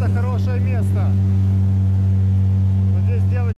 Это хорошее место.